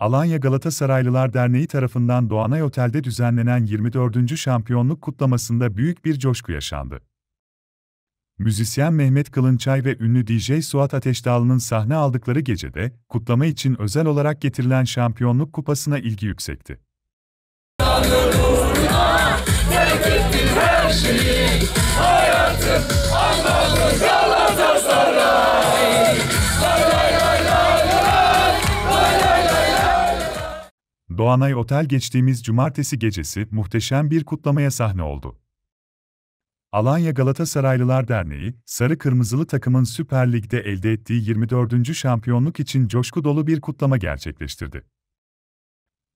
Alanya Galatasaraylılar Derneği tarafından Doğanay Otel'de düzenlenen 24. şampiyonluk kutlamasında büyük bir coşku yaşandı. Müzisyen Mehmet Kılınçay ve ünlü DJ Suat Ateşdağlı'nın sahne aldıkları gecede, kutlama için özel olarak getirilen şampiyonluk kupasına ilgi yüksekti. Doğanay Otel geçtiğimiz cumartesi gecesi muhteşem bir kutlamaya sahne oldu. Alanya Galatasaraylılar Derneği, Sarı Kırmızılı takımın Süper Lig'de elde ettiği 24. şampiyonluk için coşku dolu bir kutlama gerçekleştirdi.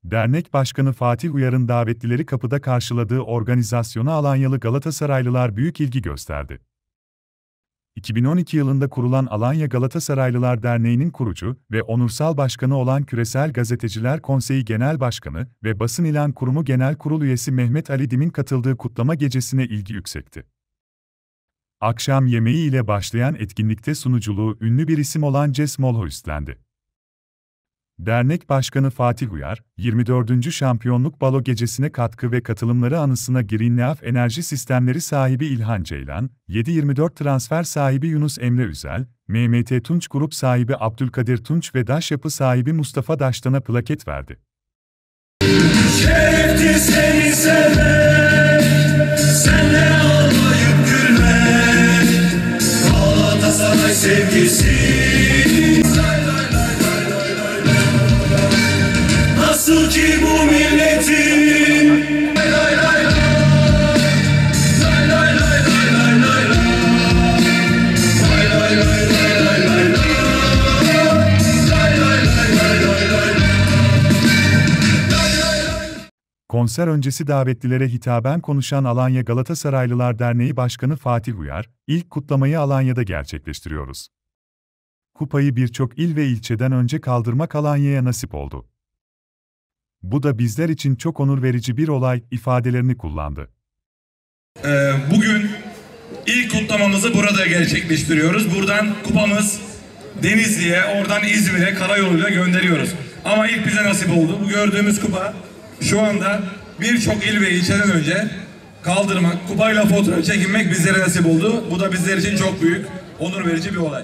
Dernek Başkanı Fatih Uyar'ın davetlileri kapıda karşıladığı organizasyona Alanyalı Galatasaraylılar büyük ilgi gösterdi. 2012 yılında kurulan Alanya Galatasaraylılar Derneği'nin kurucu ve onursal başkanı olan Küresel Gazeteciler Konseyi Genel Başkanı ve Basın İlan Kurumu Genel Kurul üyesi Mehmet Ali Dim'in katıldığı kutlama gecesine ilgi yüksekti. Akşam yemeği ile başlayan etkinlikte sunuculuğu ünlü bir isim olan Jess Molho üstlendi. Dernek Başkanı Fatih Uyar, 24. Şampiyonluk Balo Gecesi'ne katkı ve katılımları anısına Greenleaf Enerji Sistemleri sahibi İlhan Ceylan, 724 transfer sahibi Yunus Emre Üzel, MMT Tunç Grup sahibi Abdülkadir Tunç ve Daş Yapı sahibi Mustafa Daştan'a plaket verdi. Şereftir seni sevmek, Konser öncesi davetlilere hitaben konuşan Alanya Galatasaraylılar Derneği Başkanı Fatih Uyar, ilk kutlamayı Alanya'da gerçekleştiriyoruz. Kupayı birçok il ve ilçeden önce kaldırmak Alanya'ya nasip oldu. Bu da bizler için çok onur verici bir olay ifadelerini kullandı. Ee, bugün ilk kutlamamızı burada gerçekleştiriyoruz. Buradan kupamız Denizli'ye, oradan İzmir'e karayoluyla gönderiyoruz. Ama ilk bize nasip oldu. Bu gördüğümüz kupa şu anda birçok il ve ilçeden önce kaldırmak, kupayla fotoğraf çekinmek bizlere nasip oldu. Bu da bizler için çok büyük, onur verici bir olay.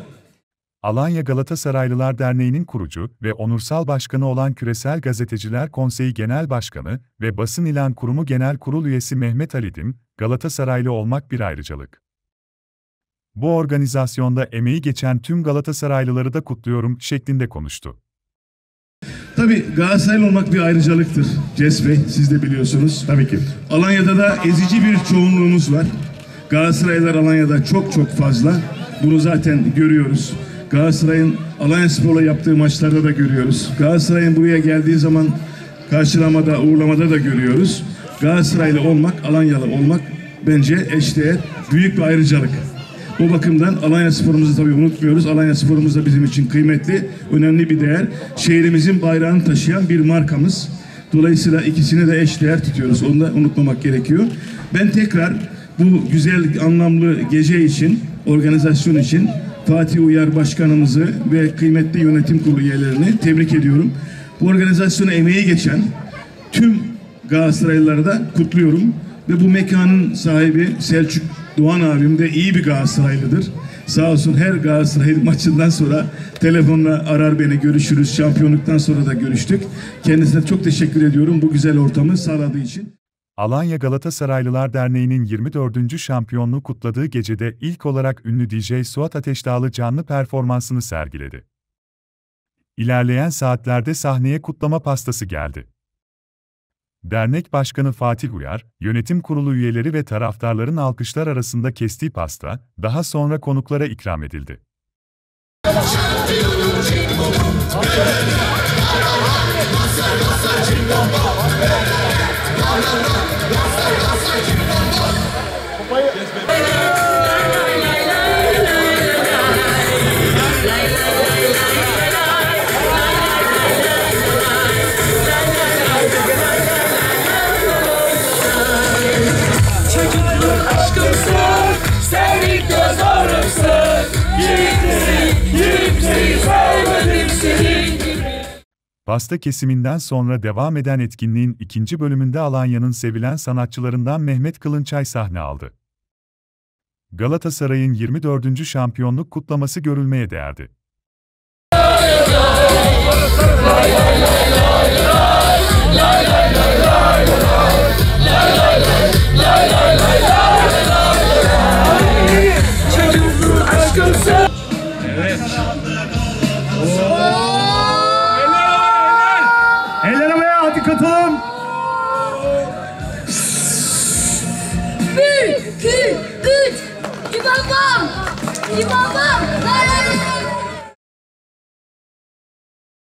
Alanya Galatasaraylılar Derneği'nin kurucu ve onursal başkanı olan Küresel Gazeteciler Konseyi Genel Başkanı ve Basın İlan Kurumu Genel Kurul üyesi Mehmet Alidim, Galatasaraylı olmak bir ayrıcalık. Bu organizasyonda emeği geçen tüm Galatasaraylıları da kutluyorum şeklinde konuştu. Tabii Galatasaraylı olmak bir ayrıcalıktır. Ces Bey, siz de biliyorsunuz. Tabii ki. Alanya'da da ezici bir çoğunluğumuz var. Galatasaraylılar Alanya'da çok çok fazla. Bunu zaten görüyoruz. Galatasaray'ın Alanya Spor'la yaptığı maçlarda da görüyoruz. Galatasaray'ın buraya geldiği zaman karşılamada, uğurlamada da görüyoruz. Galatasaraylı olmak, Alanyalı olmak bence eşdeğer büyük bir ayrıcalık. O bakımdan Alanya sporumuzu tabii unutmuyoruz. Alanya sporumuz da bizim için kıymetli, önemli bir değer. Şehrimizin bayrağını taşıyan bir markamız. Dolayısıyla ikisini de eşdeğer tutuyoruz. Onu da unutmamak gerekiyor. Ben tekrar bu güzel, anlamlı gece için, organizasyon için Fatih Uyar Başkanımızı ve kıymetli yönetim kurulu üyelerini tebrik ediyorum. Bu organizasyona emeği geçen tüm Galatasaraylıları da kutluyorum. Ve bu mekanın sahibi Selçuk Doğan abim de iyi bir Galatasaraylıdır. Sağ olsun her Galatasaray maçından sonra telefonla arar beni görüşürüz. Şampiyonluktan sonra da görüştük. Kendisine çok teşekkür ediyorum bu güzel ortamı sağladığı için. Alanya Galatasaraylılar Derneği'nin 24. şampiyonluğu kutladığı gecede ilk olarak ünlü DJ Suat Ateşdağlı canlı performansını sergiledi. İlerleyen saatlerde sahneye kutlama pastası geldi. Dernek Başkanı Fatih Uyar, yönetim kurulu üyeleri ve taraftarların alkışlar arasında kestiği pasta, daha sonra konuklara ikram edildi. Çocukluk Pasta kesiminden sonra devam eden etkinliğin ikinci bölümünde Alanya'nın sevilen sanatçılarından Mehmet Kılınçay sahne aldı. Galatasaray'ın 24. şampiyonluk kutlaması görülmeye değerdi. 李芳芳